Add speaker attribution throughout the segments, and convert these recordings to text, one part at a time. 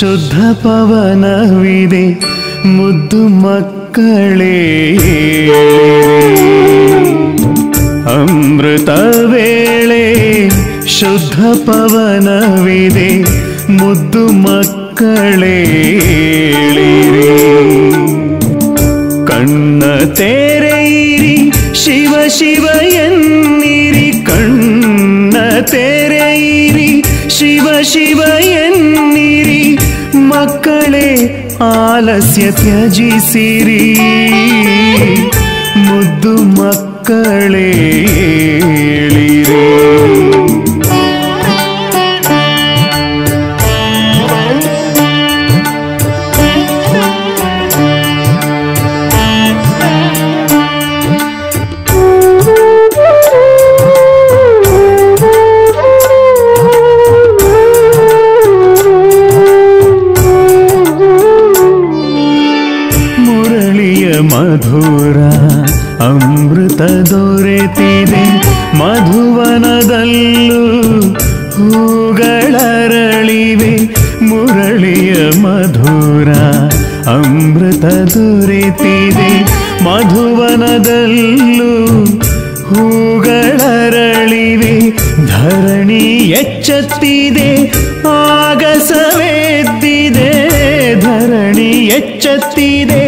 Speaker 1: ಶುದ್ಧ ಪವನವಿದೆ, ಮುದ್ದು ಮಕ್ಕಳೇ. ಅಮೃತ ವೇಳೆ ಶುದ್ಧ ಪವನವಿದೆ, ಮುದ್ದು ಮಕ್ಕಳೇ. ಕಣ್ಣ ತೆರೆಯಿರಿ, ಶಿವ ಶಿವ ಎನ್ನಿರಿ. ಕಣ್ಣ ತೆರೆಯಿರಿ, ಶಿವ ಶಿವ ಎನ್ನಿರಿ. ಮಕ್ಕಳೇ ಆಲಸ್ಯ ತ್ಯಜಿಸಿರಿ. ಮುದ್ದು ಮಕ್ಕಳೇ ಧರಣಿ ಎಚ್ಚತ್ತಿದೆ.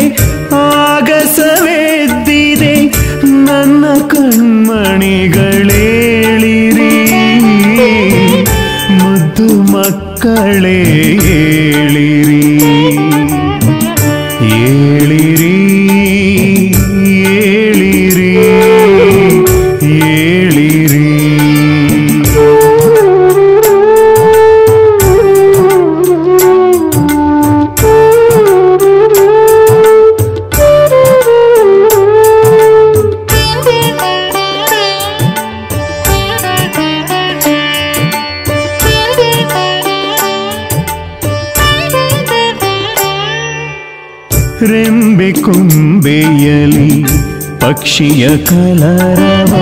Speaker 1: ಪಕ್ಷಿಯ ಕಲರವ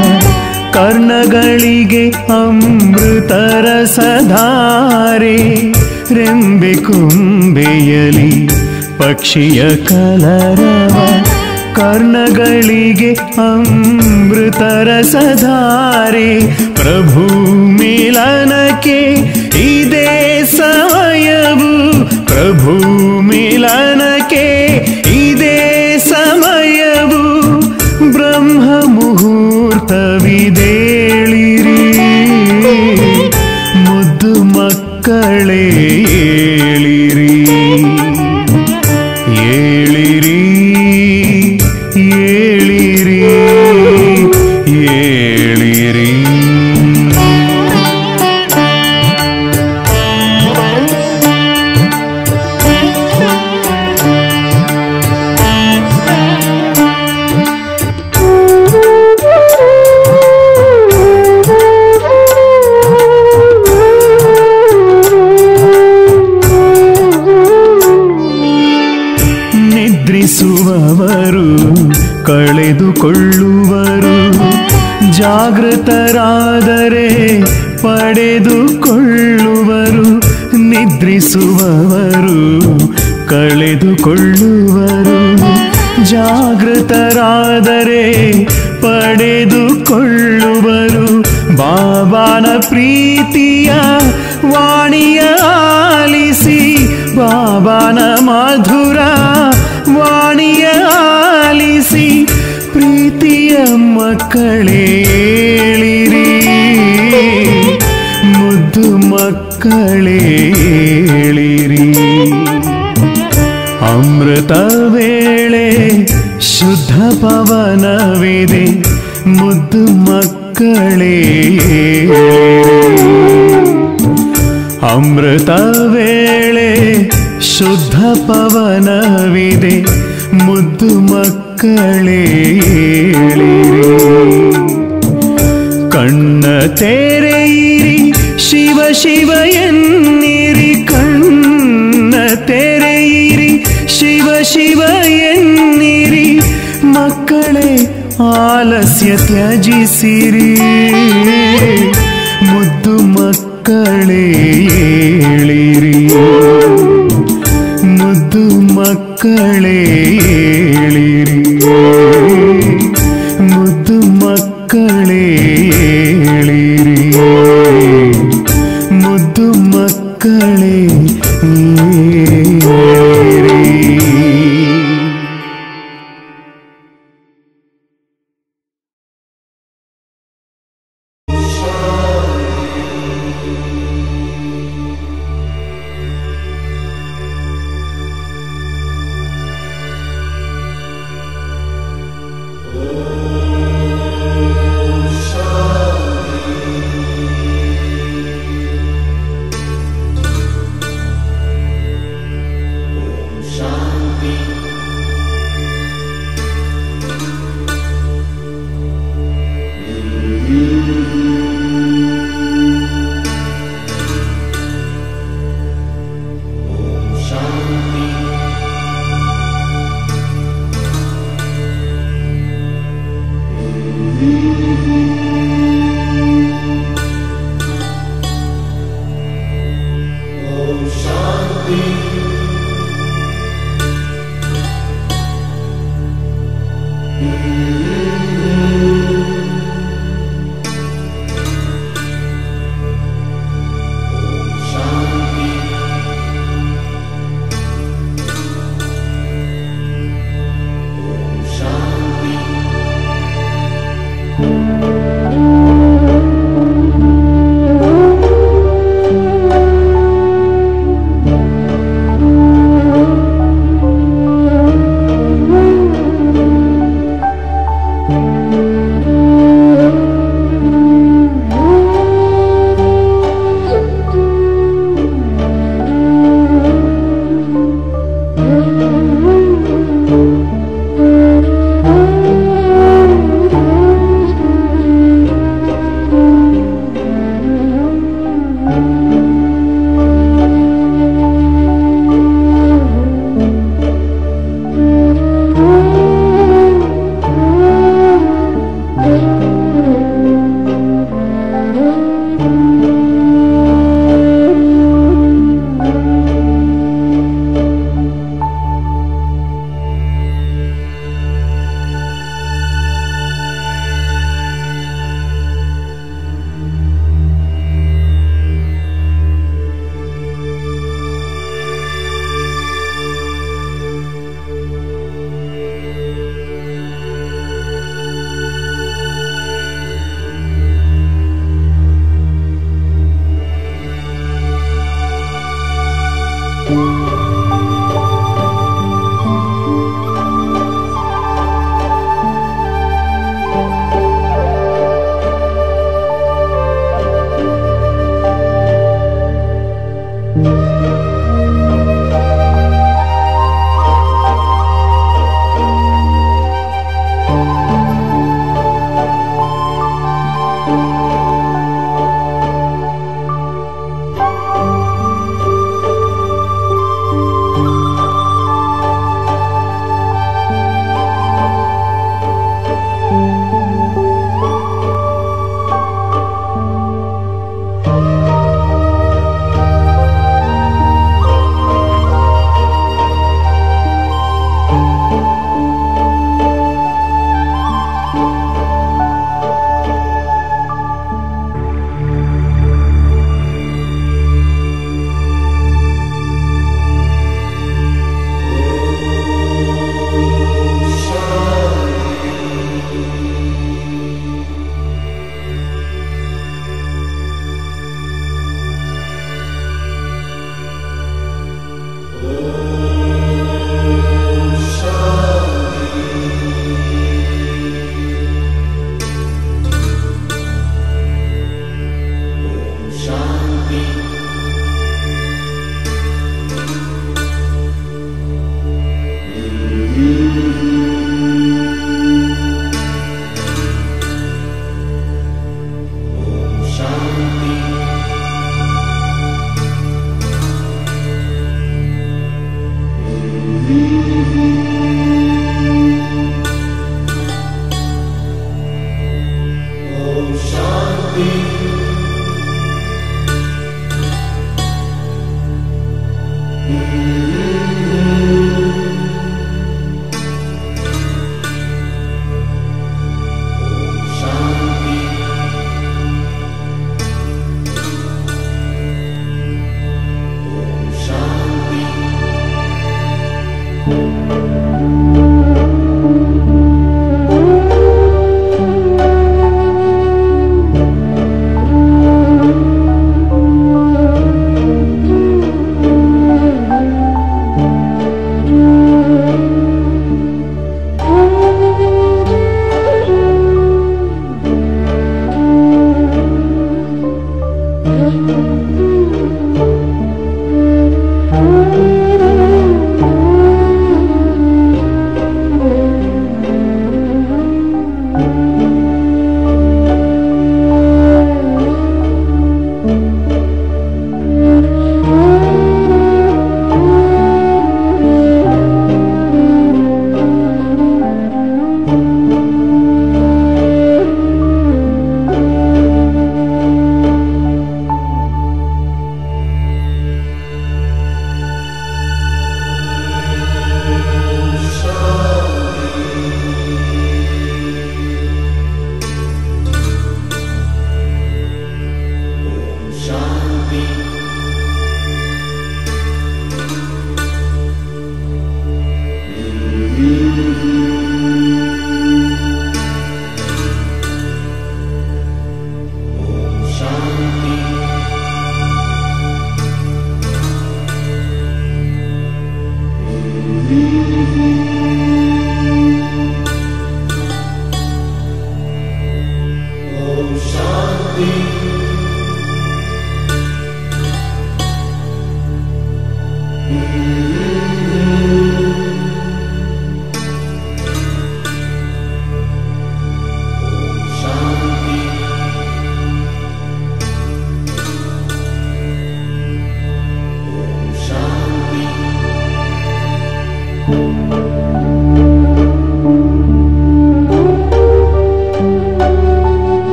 Speaker 1: ಕರ್ಣಗಳಿಗೆ ಅಮೃತರ ಸಧಾರೆ ರೆಂಬೆ ಕುಂಬೆಯಲಿ ಪಕ್ಷಿಯ ಕಲರವ ಕರ್ಣಗಳಿಗೆ ಅಮೃತರ ಸಧಾರೆ ಪ್ರಭು ಮಿಲನಕ್ಕೆ ಇದೇ ಸಮಯವು ಪ್ರಭು ಮಿಲನಕ್ಕೆ ಜಾಗೃತರಾದರೆ ಪಡೆದುಕೊಳ್ಳುವರು ನಿದ್ರಿಸುವವರು ಕಳೆದುಕೊಳ್ಳುವರು. ಜಾಗೃತರಾದರೆ ಪಡೆದುಕೊಳ್ಳುವರು ಬಾಬಾನ ಪ್ರೀತಿಯ ವಾಣಿಯ ಆಲಿಸಿ ಬಾಬಾನ ಮಧುರ ಪ್ರೀತಿಯ ಮಕ್ಕಳೇಳಿರಿ ಮುದ್ದು ಮಕ್ಕಳೇಳಿರಿ ಅಮೃತ ವೇಳೆ ಶುದ್ಧ ಪವನವಿದೆ ಮುದ್ದು ಮಕ್ಕಳೇ മക്കളെ കണ്ണ തേരയിരി ശിവ ശിവ എന്നിരി. കണ്ണ തേരയിരി ശിവ ശിവ എന്നിരി. മക്കളെ ആലസ്യ ത്യജിസിരി. മുത്തു ಮಕ್ಕಳೇ ಏಳಿರಿ ಮುದ್ದು ಮಕ್ಕಳೇ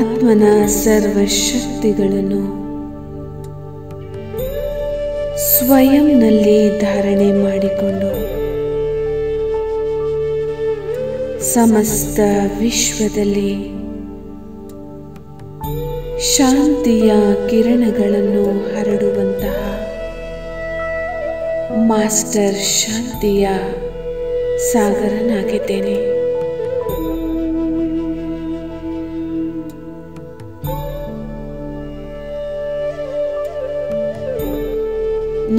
Speaker 2: ಪರಮಾತ್ಮನ ಸರ್ವಶಕ್ತಿಗಳನ್ನು ಸ್ವಯಂನಲ್ಲಿ ಧಾರಣೆ ಮಾಡಿಕೊಂಡು ಸಮಸ್ತ ವಿಶ್ವದಲ್ಲಿ ಶಾಂತಿಯ ಕಿರಣಗಳನ್ನು ಹರಡುವಂತಹ ಮಾಸ್ಟರ್ ಶಾಂತಿಯ ಸಾಗರನಾಗಿದ್ದೇನೆ.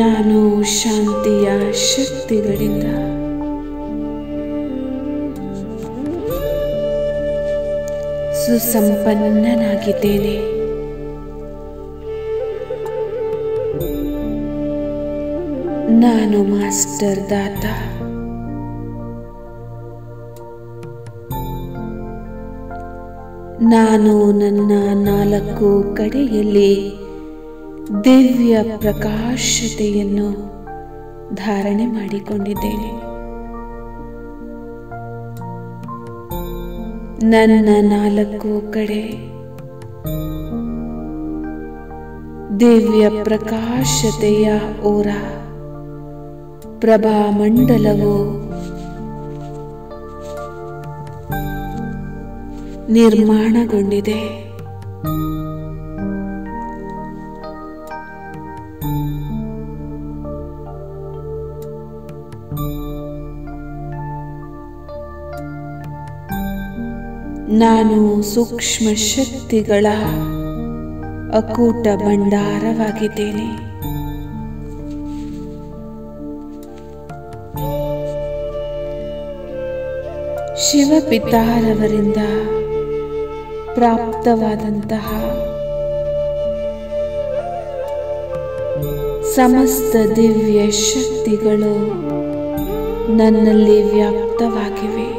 Speaker 2: ನಾನು ಶಾಂತಿಯ ಶಕ್ತಿಗಳಿಂದ. ಸುಸಂಪನ್ನನಾಗಿದ್ದೇನೆ. ನಾನು ಮಾಸ್ಟರ್ ದಾತ. ನಾನು ನನ್ನ ನಾಲ್ಕು ಕಡೆಯಲ್ಲಿ ದಿವ್ಯ ಪ್ರಕಾಶತೆಯನ್ನು ಧಾರಣೆ ಮಾಡಿಕೊಂಡಿದ್ದೇನೆ. ನನ್ನ ನಾಲ್ಕು ಕಡೆ ದಿವ್ಯ ಪ್ರಕಾಶತೆಯ ಓರ ಪ್ರಭಾಮಂಡಲವು ನಿರ್ಮಾಣಗೊಂಡಿದೆ. ನಾನು ಸೂಕ್ಷ್ಮ ಶಕ್ತಿಗಳ ಅಕೂಟ ಭಂಡಾರವಾಗಿದ್ದೇನೆ. ಶಿವಪಿತಾರವರಿಂದ ಪ್ರಾಪ್ತವಾದಂತಹ ಸಮಸ್ತ ದಿವ್ಯ ಶಕ್ತಿಗಳು ನನ್ನಲ್ಲಿ ವ್ಯಾಪ್ತವಾಗಿವೆ.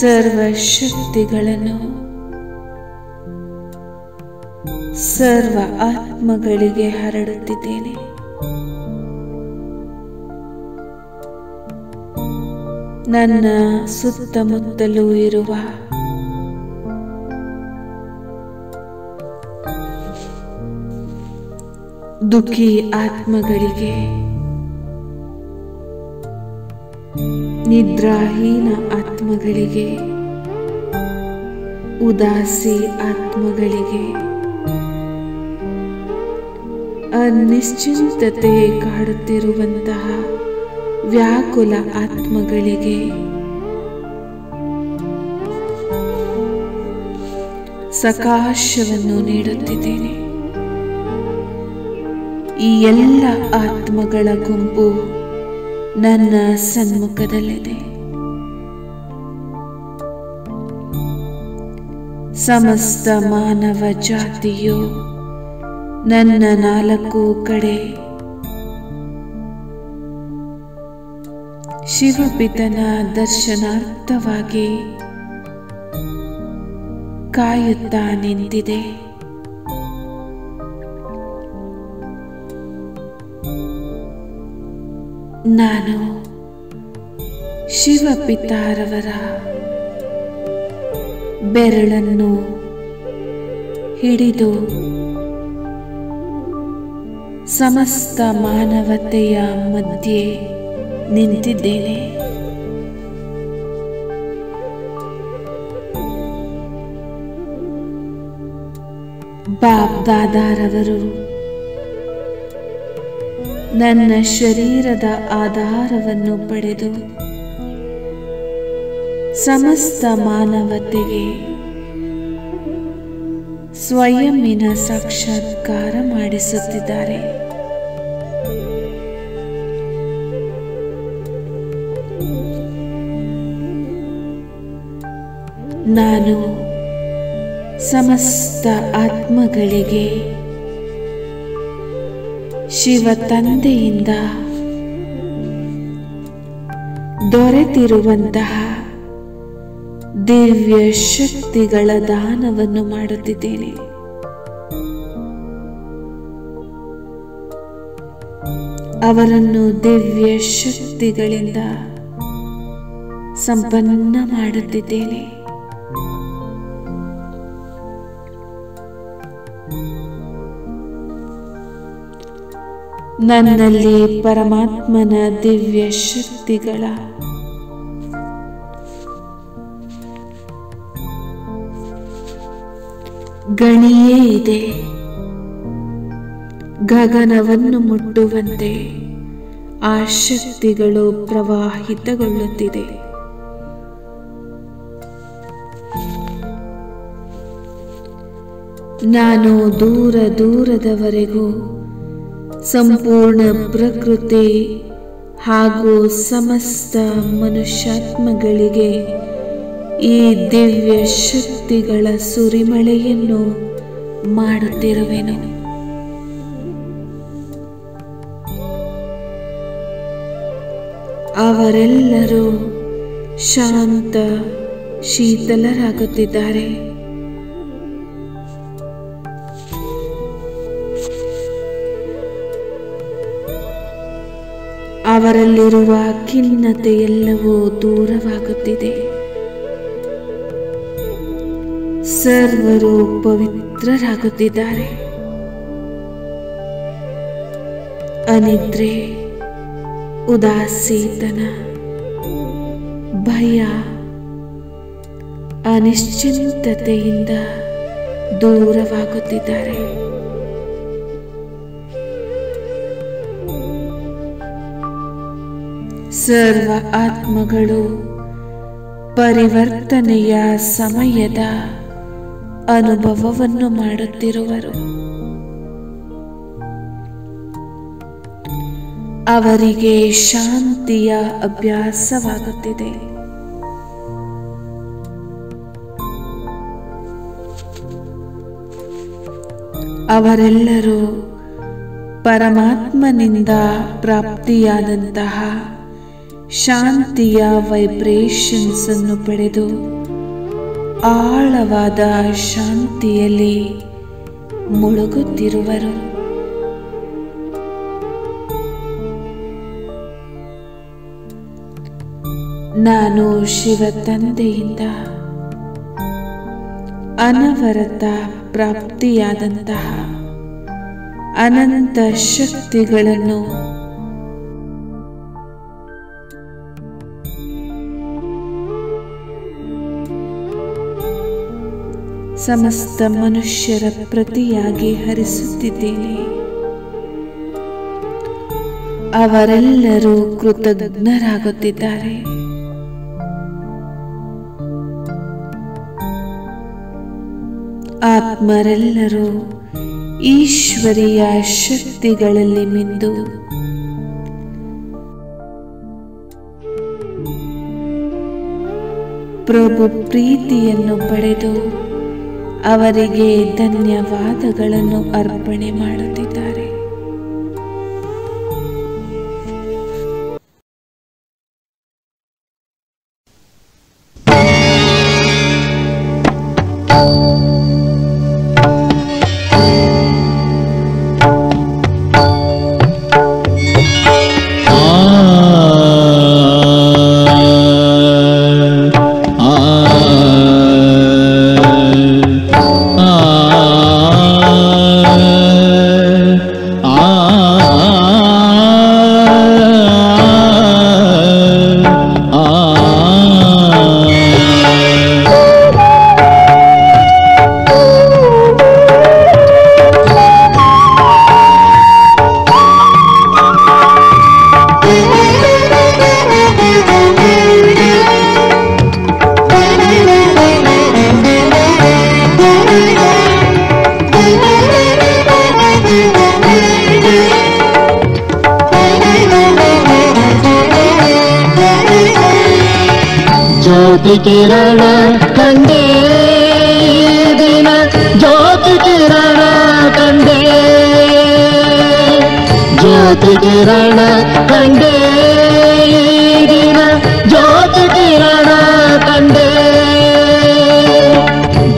Speaker 2: ಸರ್ವಶಕ್ತಿಗಳನ್ನು ಸರ್ವ ಆತ್ಮಗಳಿಗೆ ಹರಡುತ್ತಿದ್ದೇನೆ. ನನ್ನ ಸುತ್ತಮುತ್ತಲೂ ಇರುವ ದುಃಖಿ ಆತ್ಮಗಳಿಗೆ ನಿದ್ರಾಹೀನ ಆತ್ಮಗಳಿಗೆ ಉದಾಸಿ ಆತ್ಮಗಳಿಗೆ ಅನಿಶ್ಚಿಂತತೆ ಕಾಡುತ್ತಿರುವಂತಹ ವ್ಯಾಕುಲ ಆತ್ಮಗಳಿಗೆ ಸಕಾಶವನ್ನು ನೀಡುತ್ತಿದ್ದೇನೆ. ಈ ಎಲ್ಲ ಆತ್ಮಗಳ ಗುಂಪು ನನ್ನ ಸನ್ಮುಖದಲ್ಲಿದೆ. ಸಮಸ್ತ ಮಾನವ ಜಾತಿಯು ನನ್ನ ನಾಲ್ಕು ಕಡೆ. ಶಿವಪಿತನ ದರ್ಶನಾರ್ಥವಾಗಿ ಕಾಯುತ್ತಾ ನಿಂತಿದೆ. ನಾನು ಶಿವಪಿತಾರವರ ಬೆರಳನ್ನು ಹಿಡಿದು ಸಮಸ್ತ ಮಾನವತೆಯ ಮಧ್ಯೆ ನಿಂತಿದ್ದೇನೆ. ಬಾಬ್ ದಾದಾರವರು ನನ್ನ ಶರೀರದ ಆಧಾರವನ್ನು ಪಡೆದು ಸಮಸ್ತ ಮಾನವತೆಗೆ ಸ್ವಯಂನ ಸಾಕ್ಷಾತ್ಕಾರ ಮಾಡಿಸುತ್ತಿದ್ದಾರೆ. ನಾನು ಸಮಸ್ತ ಆತ್ಮಗಳಿಗೆ ಶಿವ ತಂದೆಯಿಂದ ದೊರೆತಿರುವಂತಹ ದಿವ್ಯ ಶಕ್ತಿಗಳ ದಾನವನ್ನು ಮಾಡುತ್ತಿದ್ದೇನೆ. ಅವರನ್ನು ದಿವ್ಯ ಶಕ್ತಿಗಳಿಂದ ಸಂಪನ್ನ ಮಾಡುತ್ತಿದ್ದೇನೆ. ನನ್ನಲ್ಲಿ ಪರಮಾತ್ಮನ ದಿವ್ಯ ಶಕ್ತಿಗಳ. ಗಣಿಯೇ ಇದೆ. ಗಗನವನ್ನು ಮುಟ್ಟುವಂತೆ ಆ ಶಕ್ತಿಗಳು ಪ್ರವಾಹಿತಗೊಳ್ಳುತ್ತಿದೆ. ನಾನು ದೂರ ದೂರದವರೆಗೂ ಸಂಪೂರ್ಣ ಪ್ರಕೃತಿ ಹಾಗೂ ಸಮಸ್ತ ಮನುಷ್ಯಾತ್ಮಗಳಿಗೆ ಈ ದಿವ್ಯ ಶಕ್ತಿಗಳ ಸುರಿಮಳೆಯನ್ನು ಮಾಡುತ್ತಿರುವೆನು. ಅವರೆಲ್ಲರೂ ಶಾಂತ ಶೀತಲರಾಗುತ್ತಿದ್ದಾರೆ. ಅವರಲ್ಲಿರುವ ಖಿನ್ನತೆ ಎಲ್ಲವೂ ದೂರವಾಗುತ್ತಿದೆ. ಸರ್ವರು ಪವಿತ್ರರಾಗುತ್ತಿದ್ದಾರೆ. ಅನಿದ್ರೆ ಉದಾಸೀತನ ಭಯ ಅನಿಶ್ಚಿಂತತೆಯಿಂದ ದೂರವಾಗುತ್ತಿದ್ದಾರೆ. ಸರ್ವ ಆತ್ಮಗಳು ಪರಿವರ್ತನೆಯ ಸಮಯದ ಅನುಭವವನ್ನು ಮಾಡುತ್ತಿರುವರು. ಅವರಿಗೆ ಶಾಂತಿಯ ಅಭ್ಯಾಸವಾಗುತ್ತಿದೆ. ಅವರೆಲ್ಲರೂ ಪರಮಾತ್ಮನಿಂದ ಪ್ರಾಪ್ತಿಯಾದಂತಹ ಶಾಂತಿಯ ವೈಬ್ರೇಷನ್ಸ್ ಅನ್ನು ಪಡೆದು ಆಳವಾದ ಶಾಂತಿಯಲ್ಲಿ ಮುಳುಗುತ್ತಿರುವರು. ನಾನು ಶಿವ ತಂದೆಯಿಂದ ಅನವರತ ಪ್ರಾಪ್ತಿಯಾದಂತಹ ಅನಂತ ಶಕ್ತಿಗಳನ್ನು ಸಮಸ್ತ ಮನುಷ್ಯರ ಪ್ರತಿಯಾಗಿ ಹರಿಸುತ್ತಿದ್ದೇನೆ. ಅವರೆಲ್ಲರೂ ಕೃತಜ್ಞರಾಗುತ್ತಿದ್ದಾರೆ. ಆತ್ಮರೆಲ್ಲರೂ ಈಶ್ವರಿಯ ಶಕ್ತಿಗಳಲ್ಲಿ ಮಿಂದು. ಪ್ರಭು ಪ್ರೀತಿಯನ್ನು ಪಡೆದು ಅವರಿಗೆ ಧನ್ಯವಾದಗಳನ್ನು ಅರ್ಪಣೆ ಮಾಡುತ್ತಿದ್ದಾರೆ.
Speaker 3: ಜ್ಯೋತಿ ಕಿರಣ, ಕಂಡೇ ಈಗಿನ ಜ್ಯೋತಿ ಕಿರಣ, ಕಂಡೇ.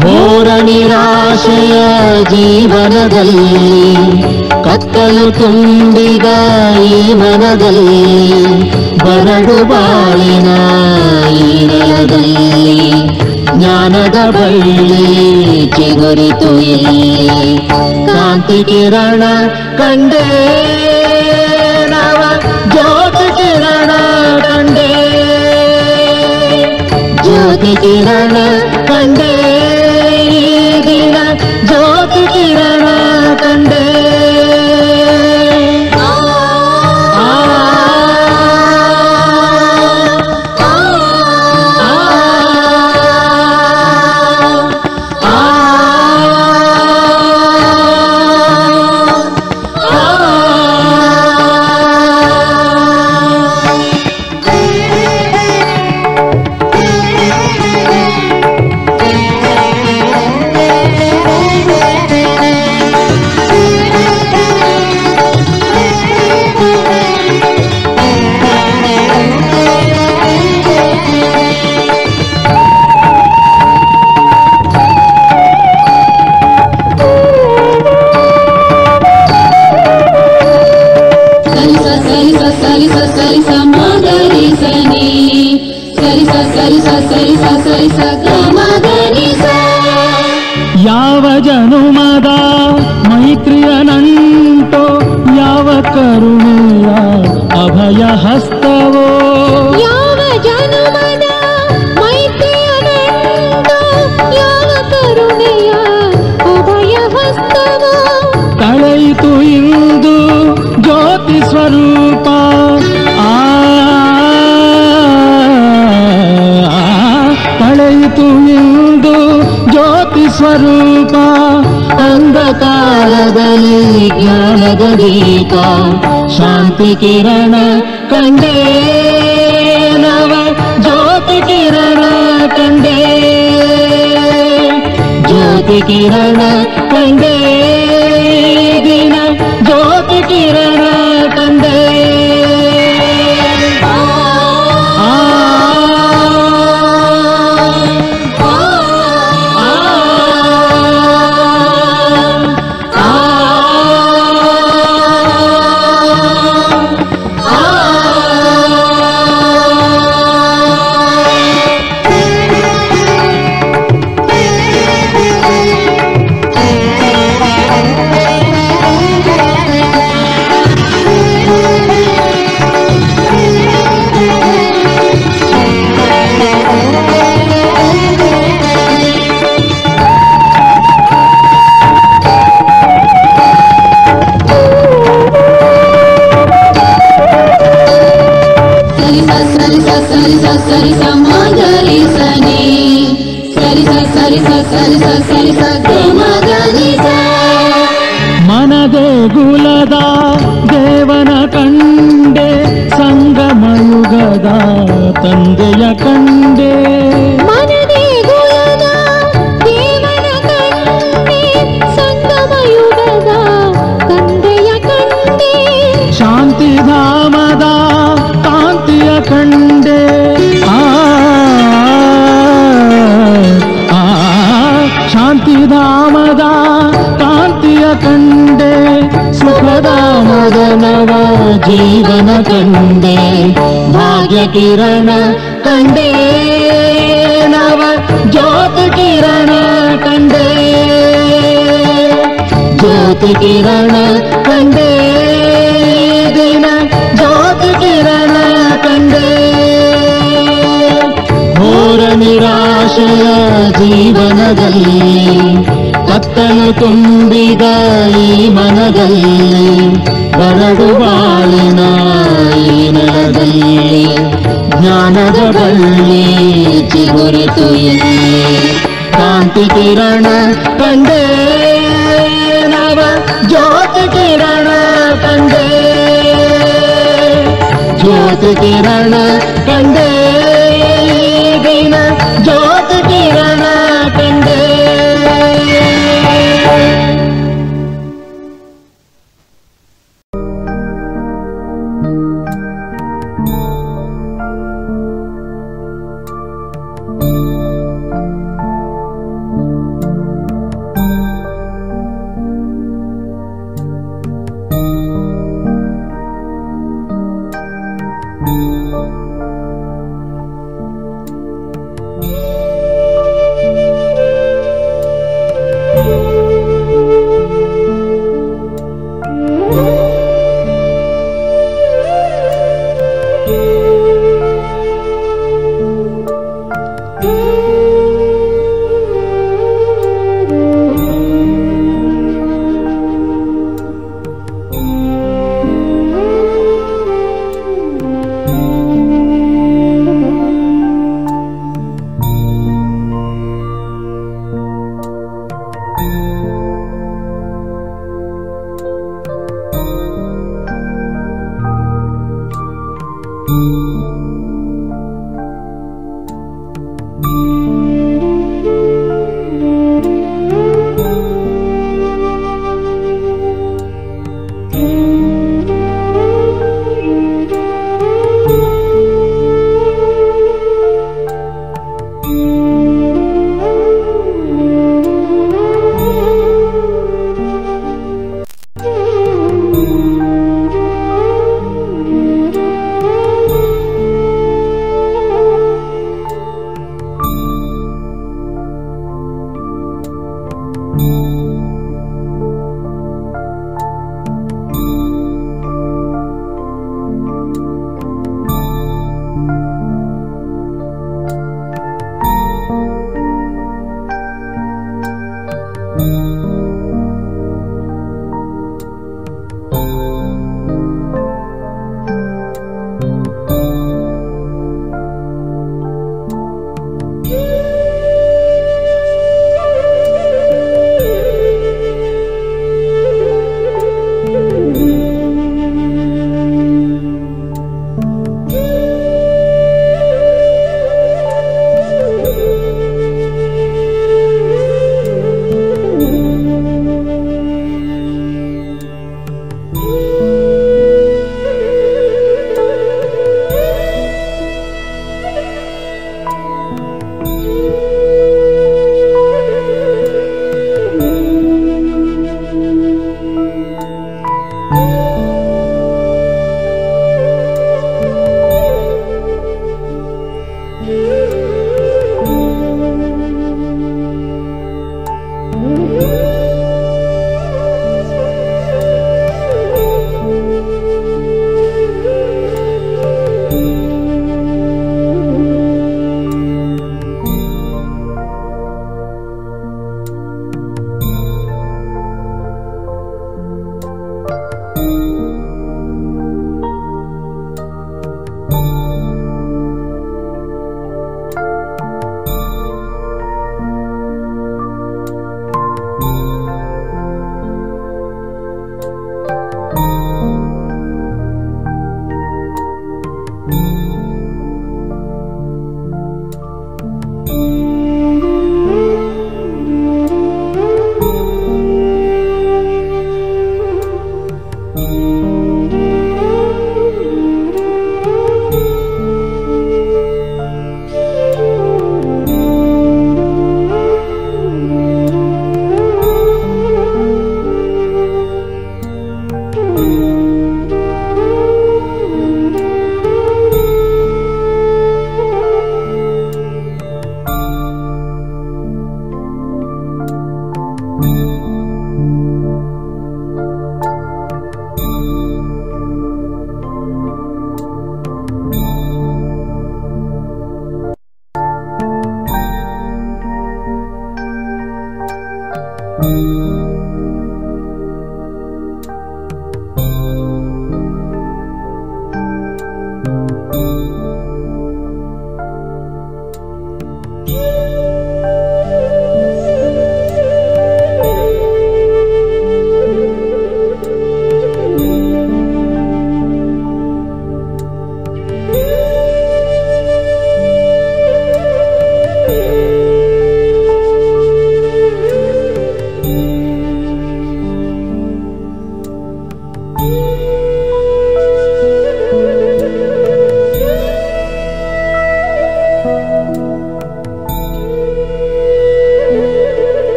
Speaker 3: ಘೋರ ನಿರಾಶೆಯ ಜೀವನದಲ್ಲಿ, ಕತ್ತಲು ತುಂಬಿದ ಈ ಮನದಲ್ಲಿ, ಬರಡು ಬಾಳಿನ ಈ ನೆಲದಲ್ಲಿ, ಜ್ಞಾನದ ಬಳ್ಳಿ ಚಿಗುರಿತು ಇಲ್ಲಿ. ಕಾಂತಿ ಕಿರಣ, ಕಂಡೇ ಜ್ಯೋತಿ ಕಿರಣ करुणया अभय हस्त ಜ್ಞಾನದ ದೀಪ ಶಾಂತಿ ಕಿರಣ ಕಂಡೇ ನವ ಜ್ಯೋತಿ ಕಿರಣ ಕಂಡೇ ಜ್ಯೋತಿ ಕಿರಣ ಕಂಡೇ
Speaker 4: ಸರಿಸ ಸರಿಸ ಸರಿಸ ಸರಿಸ ಗಮಗನಿಸ
Speaker 3: ಮನದೇ ಗುಲದ ದೇವನ ಕಂಡೆ ಸಂಗಮಯುಗದ ತಂದೆಯ ಕಂಡೆ ಜೀವನ ಕಂಡೆ ಭಾಗ್ಯ ಕಿರಣ ಕಂಡೆ ನವ ಜ್ಯೋತಿ ಕಿರಣ ಕಂಡೆ ಜ್ಯೋತಿ ಕಿರಣ ಕಂಡೇ ದಿನ ಜ್ಯೋತಿ ಕಿರಣ ಕಂಡೇ ಘೋರ ನಿರಾಶೆಯ ಜೀವನದಲ್ಲಿ ಕತ್ತಲು ತುಂಬಿದ ಈ ಮನದಲ್ಲಿ ಬರಡು ಬಾಳಿನ ಈ ನೆಲದಲ್ಲಿ ಜ್ಞಾನದ ಬಳ್ಳಿ ಚಿಗುರಿತು ಇಲ್ಲಿ. ಕಾಂತಿ ಕಿರಣ ಕಂಡೇ ನವ ಜ್ಯೋತಿ ಕಿರಣ ಕಂಡೇ. ಜ್ಯೋತಿ ಕಿರಣ ಕಂಡೇ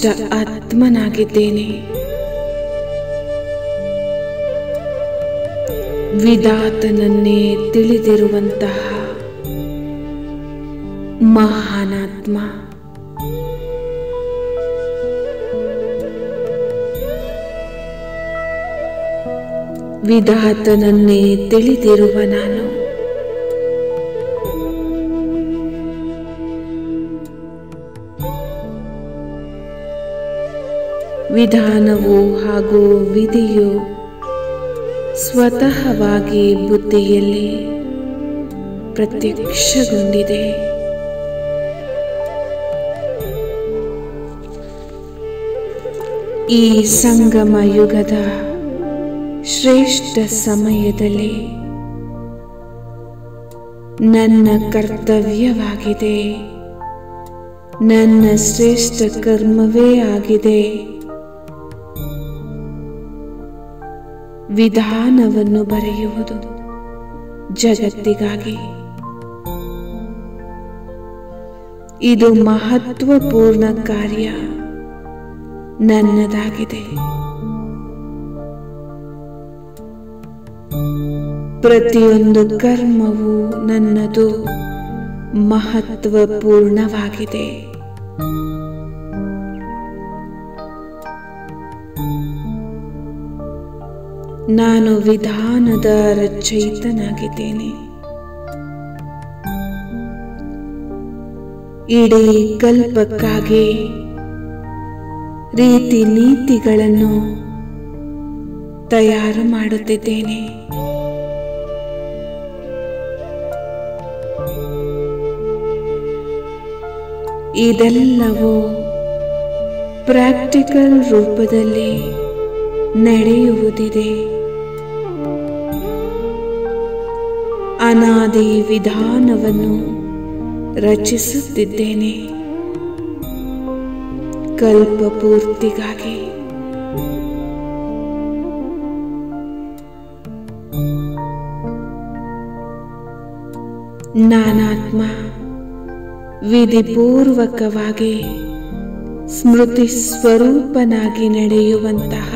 Speaker 2: ಶ್ರೇಷ್ಠ ಆತ್ಮನಾಗಿದ್ದೇನೆ. ವಿಧಾತನನ್ನೇ ತಿಳಿದಿರುವಂತಹ ಮಹಾನಾತ್ಮ. ವಿಧಾತನನ್ನೇ ತಿಳಿದಿರುವ ನಾನು ವಿಧಾನವು ಹಾಗೂ ವಿಧಿಯು ಸ್ವತಃವಾಗಿ ಬುದ್ಧಿಯಲ್ಲಿ ಪ್ರತ್ಯಕ್ಷಗೊಂಡಿದೆ. ಈ ಸಂಗಮ ಯುಗದ ಶ್ರೇಷ್ಠ ಸಮಯದಲ್ಲಿ ನನ್ನ ಕರ್ತವ್ಯವಾಗಿದೆ. ನನ್ನ ಶ್ರೇಷ್ಠ ಕರ್ಮವೇ ಆಗಿದೆ. ವಿಧಾನವನ್ನು ಬರೆಯುವುದು ಜಗತ್ತಿಗಾಗಿ. ಇದು ಮಹತ್ವಪೂರ್ಣ ಕಾರ್ಯ. ನನ್ನದಾಗಿದೆ. ಪ್ರತಿಯೊಂದು ಕರ್ಮವು ನನ್ನದು ಮಹತ್ವಪೂರ್ಣವಾಗಿದೆ. ನಾನು ವಿಧಾನದ ರಚಯಿತನಾಗಿದ್ದೇನೆ. ಇಡೀ ಕಲ್ಪಕ್ಕಾಗಿ ರೀತಿ ನೀತಿಗಳನ್ನು ತಯಾರು ಮಾಡುತ್ತಿದ್ದೇನೆ. ಇದೆಲ್ಲವೂ ಪ್ರಾಕ್ಟಿಕಲ್ ರೂಪದಲ್ಲಿ ನಡೆಯುವುದಿದೆ. ಅನಾದಿ ವಿಧಾನವನ್ನು ರಚಿಸುತ್ತಿದ್ದೇನೆ. ಕಲ್ಪಪೂರ್ತಿಗಾಗಿ ನಾನಾತ್ಮ ವಿಧಿಪೂರ್ವಕವಾಗಿ ಸ್ಮೃತಿ ಸ್ವರೂಪನಾಗಿ ನಡೆಯುವಂತಹ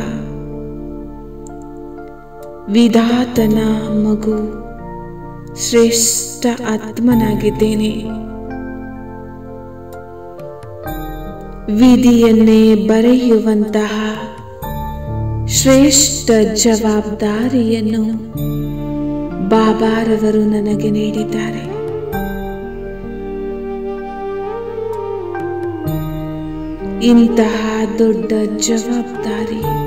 Speaker 2: ವಿಧಾತನ ಮಗು ಶ್ರೇಷ್ಠ ಆತ್ಮನಾಗಿದ್ದೇನೆ. ವಿಧಿಯನ್ನೇ ಬರೆಯುವಂತಹ ಶ್ರೇಷ್ಠ ಜವಾಬ್ದಾರಿಯನ್ನು ಬಾಬಾರವರು ನನಗೆ ನೀಡಿದ್ದಾರೆ. ಇಂತಹ ದೊಡ್ಡ ಜವಾಬ್ದಾರಿ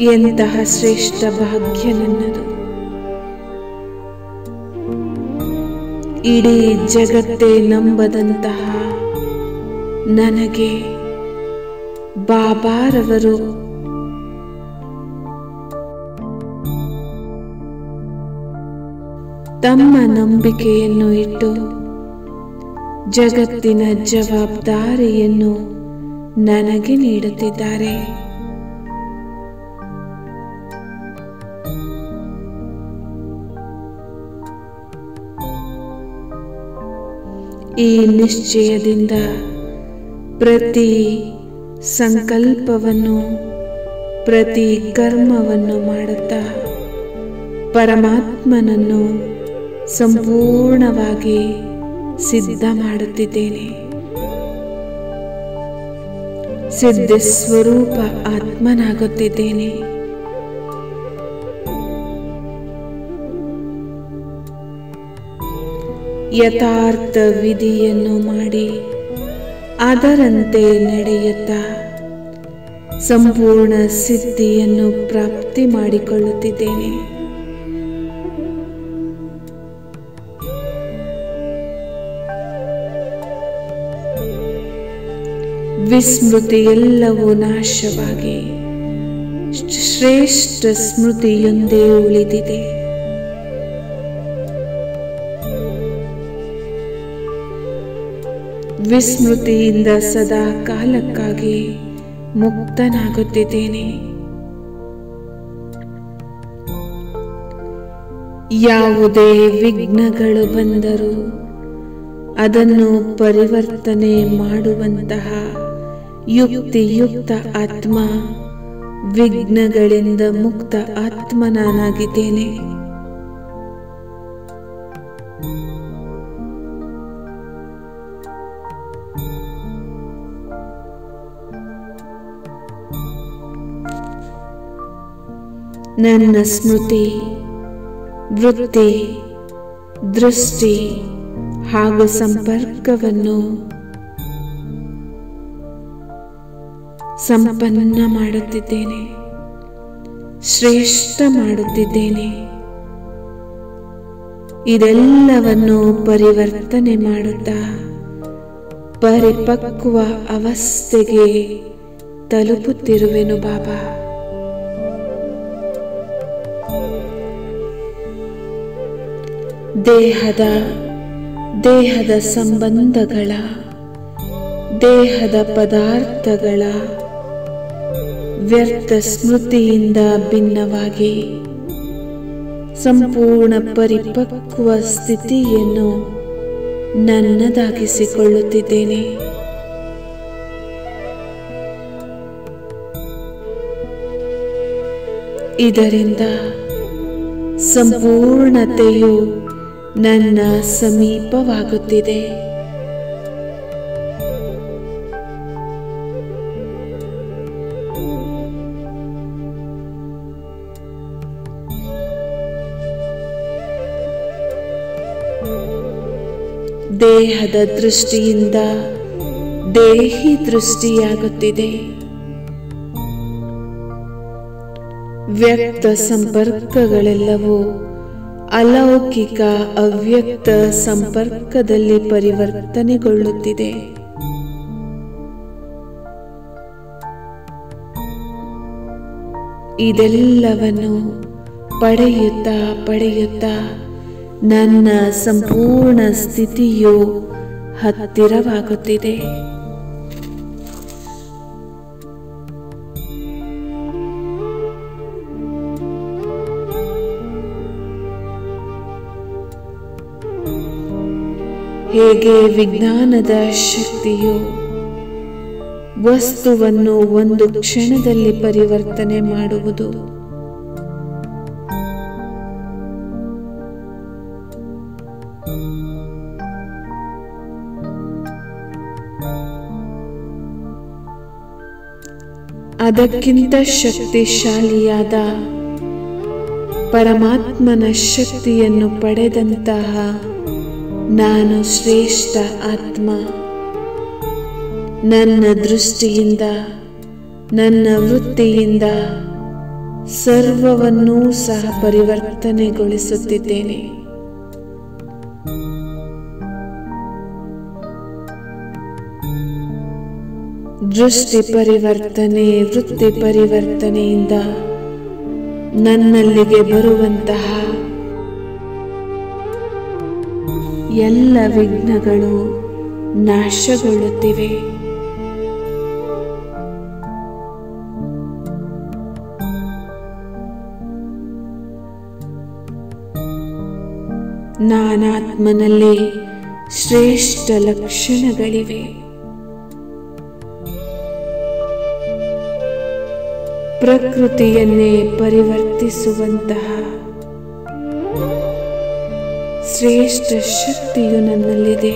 Speaker 2: ಎಂತಹ ಶ್ರೇಷ್ಠ ಭಾಗ್ಯ ನನ್ನದು? ಇಡೀ ಜಗತ್ತೇ ನಂಬದಂತಹ ನನಗೆ ಬಾಬಾರವರು. ತಮ್ಮ ನಂಬಿಕೆಯನ್ನು ಇಟ್ಟು ಜಗತ್ತಿನ ಜವಾಬ್ದಾರಿಯನ್ನು ನನಗೆ ನೀಡುತ್ತಿದ್ದಾರೆ. ಈ ನಿಶ್ಚಯದಿಂದ ಪ್ರತಿ ಸಂಕಲ್ಪವನ್ನು ಪ್ರತಿ ಕರ್ಮವನ್ನು ಮಾಡುತ್ತಾ ಪರಮಾತ್ಮನನ್ನು ಸಂಪೂರ್ಣವಾಗಿ ಸಿದ್ಧ ಮಾಡುತ್ತಿದ್ದೇನೆ. ಸಿದ್ಧ ಸ್ವರೂಪ ಆತ್ಮನಾಗುತ್ತಿದ್ದೇನೆ. ಯಥಾರ್ಥ ವಿಧಿಯನ್ನು ಮಾಡಿ ಅದರಂತೆ ನಡೆಯುತ್ತ ಸಂಪೂರ್ಣ ಸಿದ್ಧಿಯನ್ನು ಪ್ರಾಪ್ತಿ ಮಾಡಿಕೊಳ್ಳುತ್ತಿದ್ದೇನೆ. ವಿಸ್ಮೃತಿ ಎಲ್ಲವೂ ನಾಶವಾಗಿ ಶ್ರೇಷ್ಠ ಸ್ಮೃತಿಯೊಂದೇ ಉಳಿದಿದೆ. ವಿಸ್ಮೃತಿಯಿಂದ ಸದಾ ಕಾಲಕ್ಕಾಗಿ ಮುಕ್ತನಾಗುತ್ತಿದ್ದೇನೆ. ಯಾವುದೇ ವಿಘ್ನಗಳು ಬಂದರೂ ಅದನ್ನು ಪರಿವರ್ತನೆ ಮಾಡುವಂತಹ ಯುಕ್ತಿಯುಕ್ತ ಆತ್ಮ ವಿಘ್ನಗಳಿಂದ ಮುಕ್ತ ಆತ್ಮ ನನ್ನ ಸ್ಮೃತಿ, ವೃತ್ತಿ, ದೃಷ್ಟಿ ಹಾಗೂ ಸಂಪರ್ಕವನ್ನು ಸಂಪನ್ನ ಮಾಡುತ್ತಿದ್ದೇನೆ, ಶ್ರೇಷ್ಠ ಮಾಡುತ್ತಿದ್ದೇನೆ. ಇದೆಲ್ಲವನ್ನು ಪರಿವರ್ತನೆ ಮಾಡುತ್ತಾ ಪರಿಪಕ್ವ ಅವಸ್ಥೆಗೆ ತಲುಪುತ್ತಿರುವೆನು ಬಾಬಾ. ದೇಹದ ದೇಹದ ಸಂಬಂಧಗಳ ದೇಹದ ಪದಾರ್ಥಗಳ ವ್ಯರ್ಥ ಸ್ಮೃತಿಯಿಂದ ಭಿನ್ನವಾಗಿ ಸಂಪೂರ್ಣ ಪರಿಪಕ್ವ ಸ್ಥಿತಿಯನ್ನು ನನ್ನದಾಗಿಸಿಕೊಳ್ಳುತ್ತಿದ್ದೇನೆ. ಇದರಿಂದ ಸಂಪೂರ್ಣತೆಯು ನನ್ನ ಸಮೀಪವಾಗುತ್ತಿದೆ. ದೇಹದ ದೃಷ್ಟಿಯಿಂದ ದೇಹಿ ದೃಷ್ಟಿಯಾಗುತ್ತಿದೆ. ವ್ಯಕ್ತ ಸಂಪರ್ಕಗಳೆಲ್ಲವೂ ಅಲೌಕಿಕ ಅವ್ಯಕ್ತ ಸಂಪರ್ಕದಲ್ಲಿ ಪರಿವರ್ತನೆಗೊಳ್ಳುತ್ತಿದೆ. ಇದೆಲ್ಲವನ್ನು ಪಡೆಯುತ್ತಾ ಪಡೆಯುತ್ತಾ ನನ್ನ ಸಂಪೂರ್ಣ ಸ್ಥಿತಿಯು ಹತ್ತಿರವಾಗುತ್ತಿದೆ. ಹೇಗೆ ವಿಜ್ಞಾನದ ಶಕ್ತಿಯು ವಸ್ತುವನ್ನು ಒಂದು ಕ್ಷಣದಲ್ಲಿ ಪರಿವರ್ತನೆ ಮಾಡುವುದು? ಅದಕ್ಕಿಂತ ಶಕ್ತಿಶಾಲಿಯಾದ ಪರಮಾತ್ಮನ ಶಕ್ತಿಯನ್ನು ಪಡೆದಂತಹ ನಾನು ಶ್ರೇಷ್ಠ ಆತ್ಮ. ನನ್ನ ದೃಷ್ಟಿಯಿಂದ, ನನ್ನ ವೃತ್ತಿಯಿಂದ ಸರ್ವವನ್ನೂ ಸಹ ಪರಿವರ್ತನೆಗೊಳಿಸುತ್ತಿದ್ದೇನೆ. ದೃಷ್ಟಿ ಪರಿವರ್ತನೆ, ವೃತ್ತಿ ಪರಿವರ್ತನೆಯಿಂದ ನನ್ನಲ್ಲಿಗೆ ಬರುವಂತಹ ಎಲ್ಲ ವಿಘ್ನಗಳು ನಾಶಗೊಳ್ಳುತ್ತಿವೆ. ನಾನಾತ್ಮನಲ್ಲಿ ಶ್ರೇಷ್ಠ ಲಕ್ಷಣಗಳಿವೆ. ಪ್ರಕೃತಿಯನ್ನೇ ಪರಿವರ್ತಿಸುವಂತಹ ಶ್ರೇಷ್ಠ ಶಕ್ತಿಯು ನನ್ನಲ್ಲಿದೆ.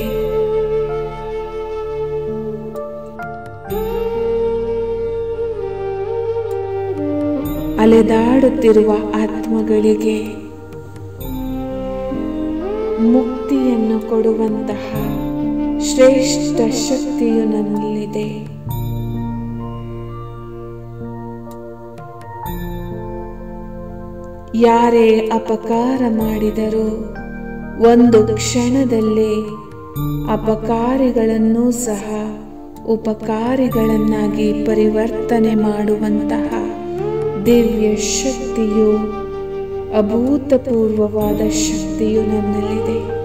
Speaker 2: ಅಲೆದಾಡುತ್ತಿರುವ ಆತ್ಮಗಳಿಗೆ ಮುಕ್ತಿಯನ್ನು ಕೊಡುವಂತಹ ಶ್ರೇಷ್ಠ ಶಕ್ತಿಯು ನನ್ನಲ್ಲಿದೆ. ಯಾರೇ ಅಪಕಾರ ಮಾಡಿದರೂ ಒಂದು ಕ್ಷಣದಲ್ಲೇ ಅಪಕಾರಿಗಳನ್ನು ಸಹ ಉಪಕಾರಿಗಳನ್ನಾಗಿ ಪರಿವರ್ತನೆ ಮಾಡುವಂತಹ ದಿವ್ಯ ಶಕ್ತಿಯು ಅಭೂತಪೂರ್ವವಾದ ಶಕ್ತಿಯು ನನ್ನಲ್ಲಿದೆ.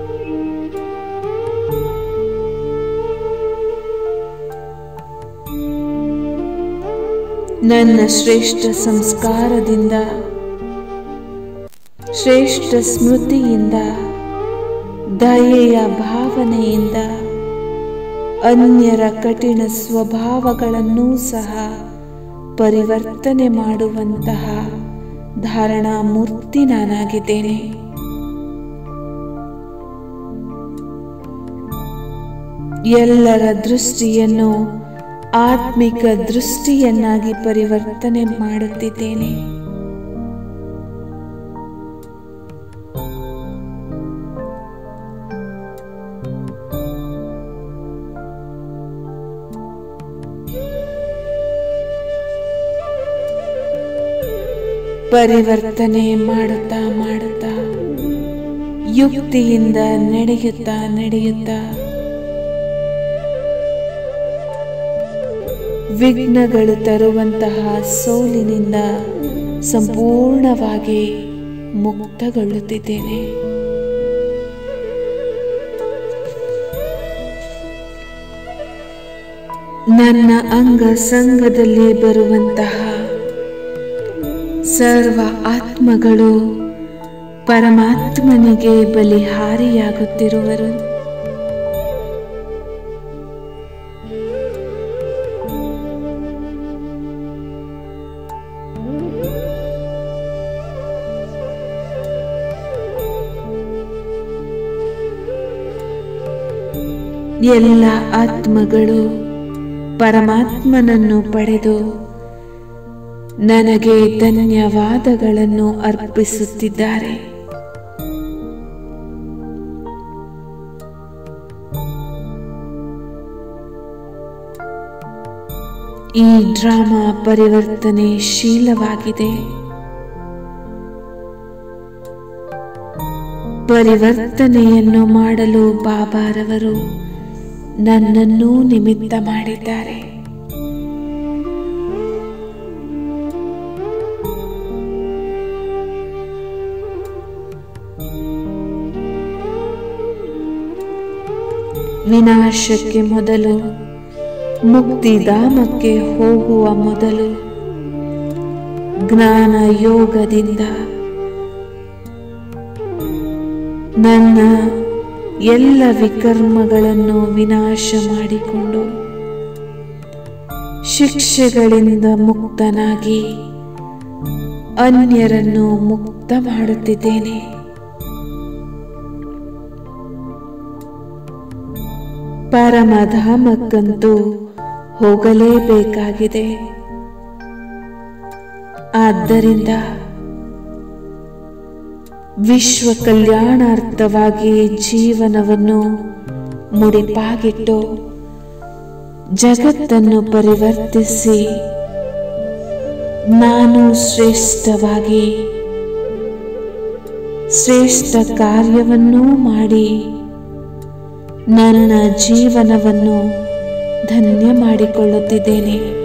Speaker 2: ನನ್ನ ಶ್ರೇಷ್ಠ ಸಂಸ್ಕಾರದಿಂದ, ಶ್ರೇಷ್ಠ ಸ್ಮೃತಿಯಿಂದ ದಯೆಯ ಭಾವನೆಯಿಂದ, ಅನ್ಯರ ಕಠಿಣ ಸ್ವಭಾವಗಳನ್ನೂ ಸಹ ಪರಿವರ್ತನೆ ಮಾಡುವಂತಹ ಧಾರಣಾ ಮೂರ್ತಿ ನಾನಾಗಿದ್ದೇನೆ. ಎಲ್ಲರ ದೃಷ್ಟಿಯನ್ನು ಆತ್ಮಿಕ ದೃಷ್ಟಿಯನ್ನಾಗಿ ಪರಿವರ್ತನೆ ಮಾಡುತ್ತಿದ್ದೇನೆ. ಪರಿವರ್ತನೆ ಮಾಡುತ್ತಾ ಮಾಡುತ್ತಾ, ಯುಕ್ತಿಯಿಂದ ನಡೆಯುತ್ತಾ ನಡೆಯುತ್ತಾ, ವಿಘ್ನಗಳು ತರುವಂತಹ ಸೋಲಿನಿಂದ ಸಂಪೂರ್ಣವಾಗಿ ಮುಕ್ತಗೊಳ್ಳುತ್ತಿದ್ದೇನೆ. ನನ್ನ ಅಂಗ ಸಂಘದಲ್ಲಿ ಬರುವಂತಹ ಸರ್ವ ಆತ್ಮಗಳು ಪರಮಾತ್ಮನಿಗೆ ಬಲಿಹಾರಿಯಾಗುತ್ತಿರುವರು. ಎಲ್ಲ ಆತ್ಮಗಳು ಪರಮಾತ್ಮನನ್ನು ಪಡೆದು ನನಗೆ ಧನ್ಯವಾದಗಳನ್ನು ಅರ್ಪಿಸುತ್ತಿದ್ದಾರೆ. ಈ ಡ್ರಾಮಾ ಪರಿವರ್ತನೆ ಶೀಲವಾಗಿದೆ. ಪರಿವರ್ತನೆಯನ್ನು ಮಾಡಲು ಬಾಬಾರವರು ನನ್ನನ್ನು ನಿಮಿತ್ತ ಮಾಡಿದ್ದಾರೆ. ವಿನಾಶಕ್ಕೆ ಮೊದಲು ಮುಕ್ತಿಧಾಮಕ್ಕೆ ಹೋಗುವ ಮೊದಲು, ಜ್ಞಾನ ಯೋಗದಿಂದ ನನ್ನ ಎಲ್ಲ ವಿಕರ್ಮಗಳನ್ನು ವಿನಾಶ ಮಾಡಿಕೊಂಡು ಶಿಕ್ಷೆಗಳಿಂದ ಮುಕ್ತನಾಗಿ ಅನ್ಯರನ್ನು ಮುಕ್ತ ಮಾಡುತ್ತಿದ್ದೇನೆ. ಪರಮಧಾಮಕ್ಕಂತೂ ಹೋಗಲೇಬೇಕಾಗಿದೆ. ಆದ್ದರಿಂದ ವಿಶ್ವ ಕಲ್ಯಾಣಾರ್ಥವಾಗಿ ಜೀವನವನ್ನು ಮುಡಿಪಾಗಿಟ್ಟು ಜಗತ್ತನ್ನು ಪರಿವರ್ತಿಸಿ ನಾನು ಶ್ರೇಷ್ಠವಾಗಿ ಶ್ರೇಷ್ಠ ಕಾರ್ಯವನ್ನೂ ಮಾಡಿ ನನ್ನ ಜೀವನವನ್ನು ಧನ್ಯ ಮಾಡಿಕೊಳ್ಳುತ್ತಿದ್ದೇನೆ.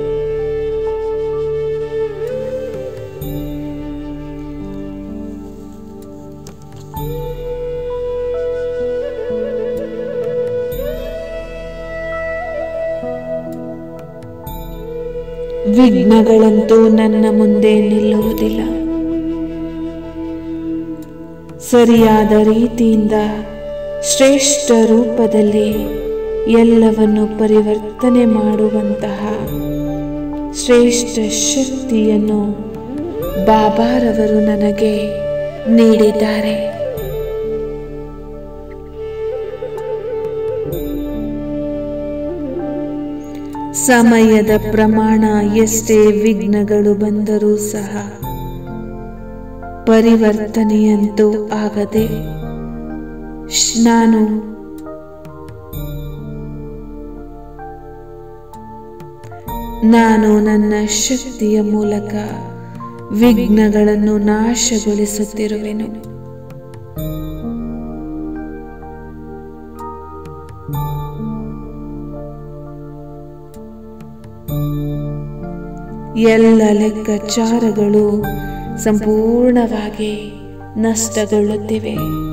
Speaker 2: ವಿಘ್ನಗಳಂತೂ ನನ್ನ ಮುಂದೆ ನಿಲ್ಲುವುದಿಲ್ಲ. ಸರಿಯಾದ ರೀತಿಯಿಂದ ಶ್ರೇಷ್ಠ ರೂಪದಲ್ಲಿ ಎಲ್ಲವನ್ನು ಪರಿವರ್ತನೆ ಮಾಡುವಂತಹ ಶ್ರೇಷ್ಠ ಶಕ್ತಿಯನ್ನು ಬಾಬಾರವರು ನನಗೆ ನೀಡಿದ್ದಾರೆ. ಸಮಯದ ಪ್ರಮಾಣ ಎಷ್ಟೇ ವಿಘ್ನಗಳು ಬಂದರೂ ಸಹ ಪರಿವರ್ತನೆಯಂತೂ ಆಗದೆ ನಾನು ನಾನು ನನ್ನ ಶಕ್ತಿಯ ಮೂಲಕ ವಿಘ್ನಗಳನ್ನು ನಾಶಗೊಳಿಸುತ್ತಿರುವೆನು. ಎಲ್ಲ ಲೆಕ್ಕಾಚಾರಗಳು ಸಂಪೂರ್ಣವಾಗಿ ನಷ್ಟಗೊಳ್ಳುತ್ತಿವೆ.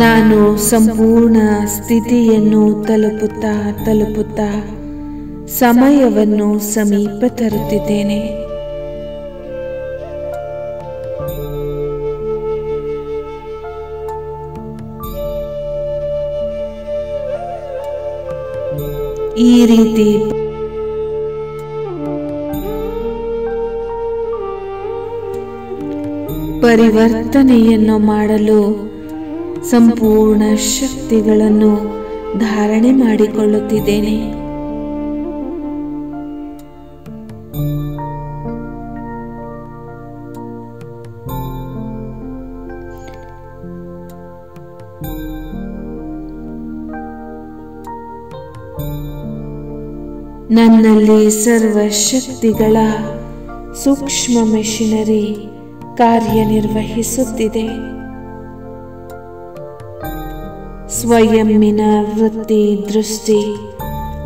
Speaker 2: ನಾನು ಸಂಪೂರ್ಣ ಸ್ಥಿತಿಯನ್ನು ತಲುಪುತ್ತಾ ತಲುಪುತ್ತಾ ಸಮಯವನ್ನು ಸಮೀಪ ತರುತ್ತಿದ್ದೇನೆ. ಈ ರೀತಿ ಪರಿವರ್ತನೆಯನ್ನು ಮಾಡಲು ಸಂಪೂರ್ಣ ಶಕ್ತಿಗಳನ್ನು ಧಾರಣೆ ಮಾಡಿಕೊಳ್ಳುತ್ತಿದ್ದೇನೆ. ನನ್ನಲ್ಲಿ ಸರ್ವ ಶಕ್ತಿಗಳ ಸೂಕ್ಷ್ಮ ಮೆಷಿನರಿ ಕಾರ್ಯನಿರ್ವಹಿಸುತ್ತಿದೆ. ಸ್ವಯಂನ ವೃತ್ತಿ ದೃಷ್ಟಿ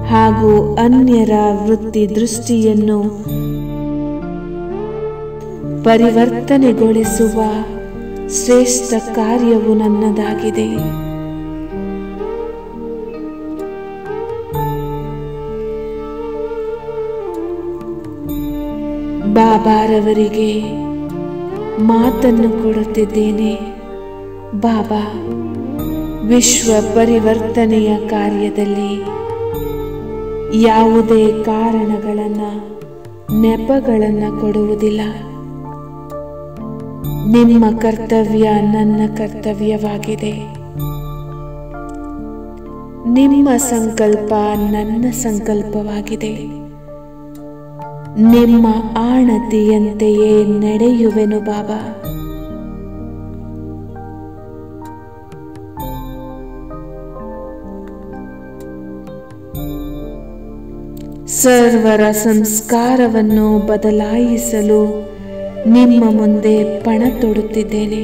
Speaker 2: ಹಾಗೂ ಅನ್ಯರ ವೃತ್ತಿ ದೃಷ್ಟಿಯನ್ನು ಪರಿವರ್ತನೆಗೊಳಿಸುವ ಶ್ರೇಷ್ಠ ಕಾರ್ಯವು ನನ್ನದಾಗಿದೆ. ಬಾಬಾರವರಿಗೆ ಮಾತನ್ನು ಕೊಡುತ್ತಿದ್ದೇನೆ. ಬಾಬಾ ವಿಶ್ವ ಪರಿವರ್ತನೆಯ ಕಾರ್ಯದಲ್ಲಿ ಯಾವುದೇ ಕಾರಣಗಳನ್ನು ನೆಪಗಳನ್ನು ಕೊಡುವುದಿಲ್ಲ. ನಿಮ್ಮ ಕರ್ತವ್ಯ ನನ್ನ ಕರ್ತವ್ಯವಾಗಿದೆ. ನಿಮ್ಮ ಸಂಕಲ್ಪ ನನ್ನ ಸಂಕಲ್ಪವಾಗಿದೆ. ನಿಮ್ಮ ಆಣತಿಯಂತೆಯೇ ನಡೆಯುವೆನು ಬಾಬಾ. ಸರ್ವರ ಸಂಸ್ಕಾರವನ್ನು ಬದಲಾಯಿಸಲು ನಿಮ್ಮ ಮುಂದೆ ಪಣ ತೊಡುತ್ತಿದ್ದೇನೆ.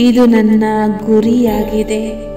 Speaker 2: ಇದು ನನ್ನ ಗುರಿಯಾಗಿದೆ.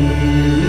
Speaker 2: Deus.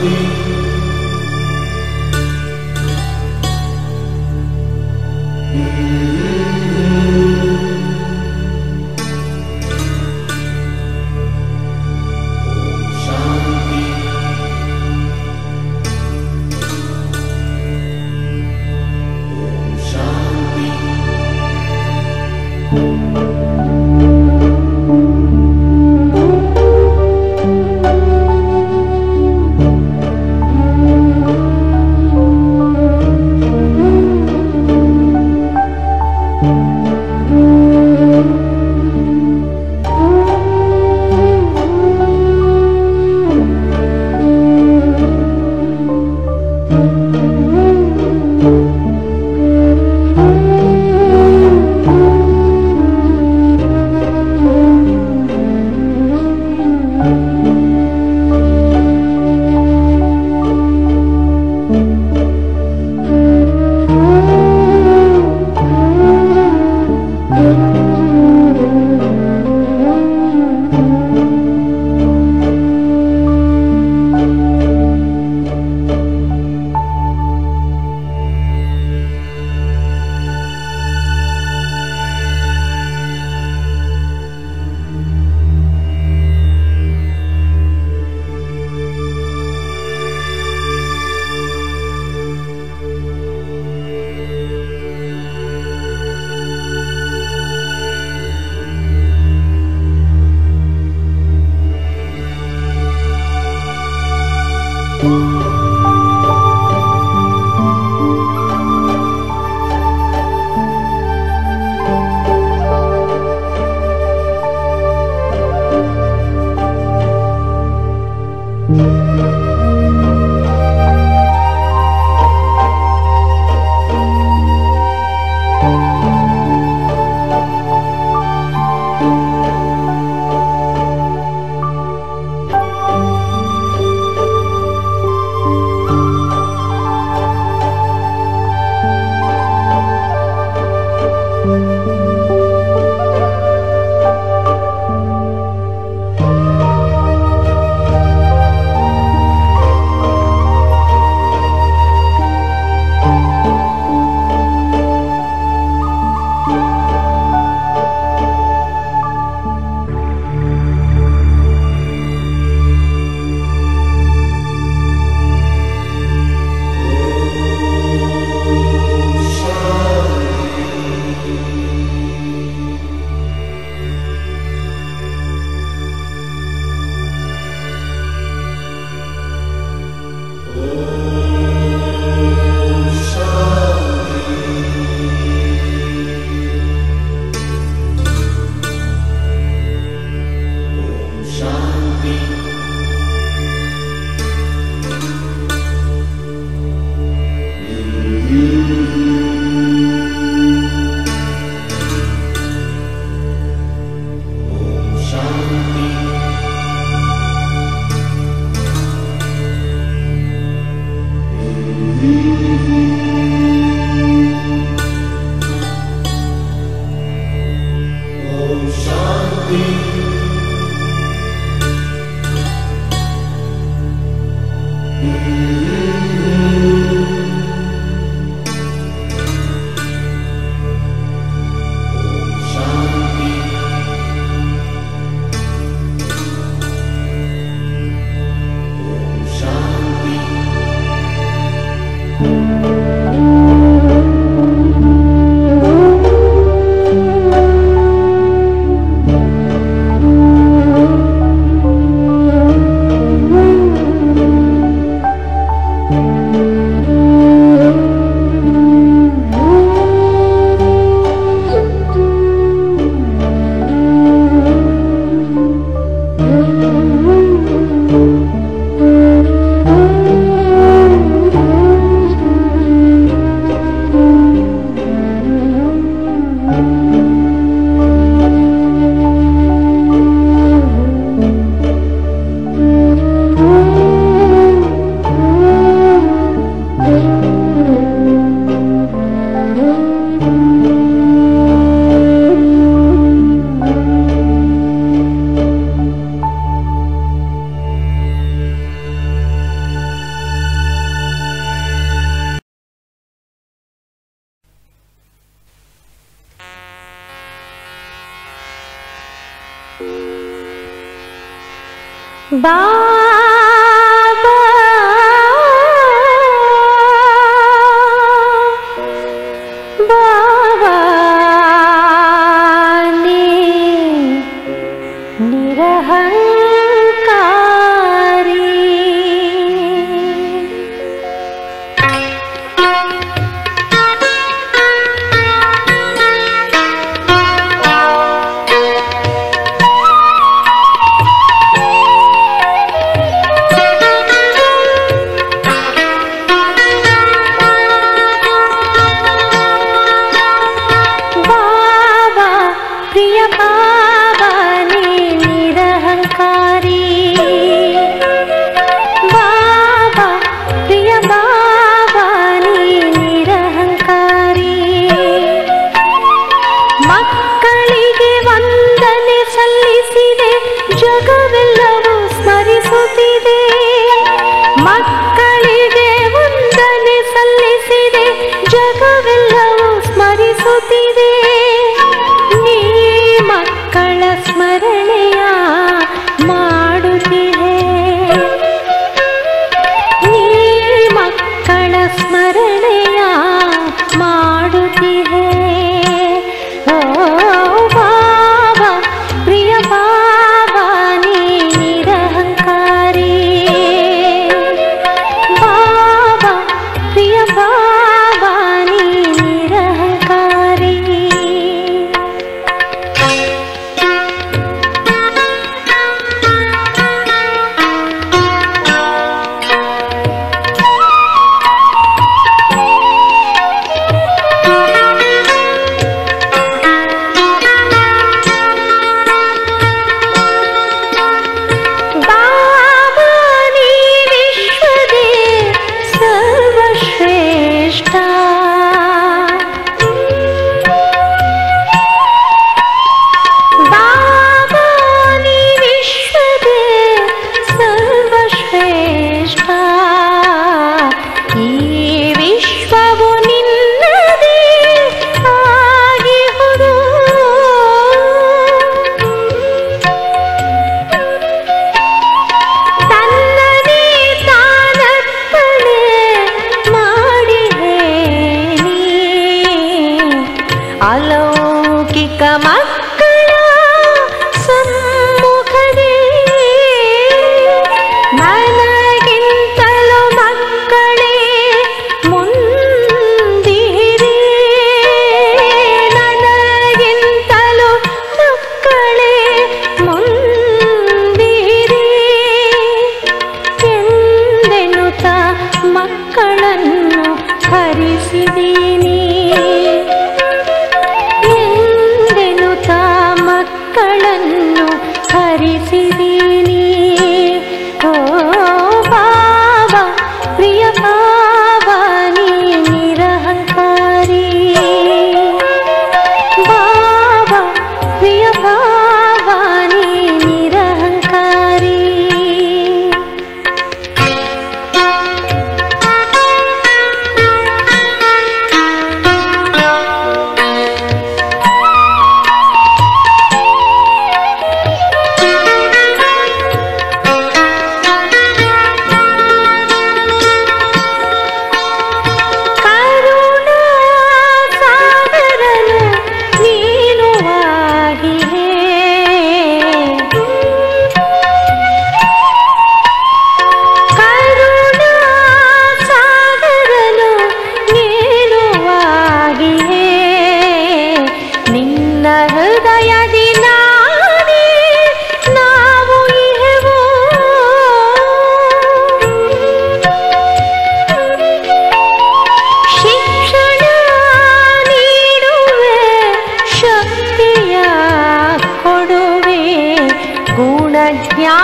Speaker 4: thee. ಬಾಬಾ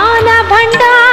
Speaker 4: ज्ञान भंडार।